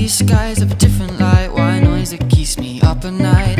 These skies of a different light. Why noise that keeps me up at night.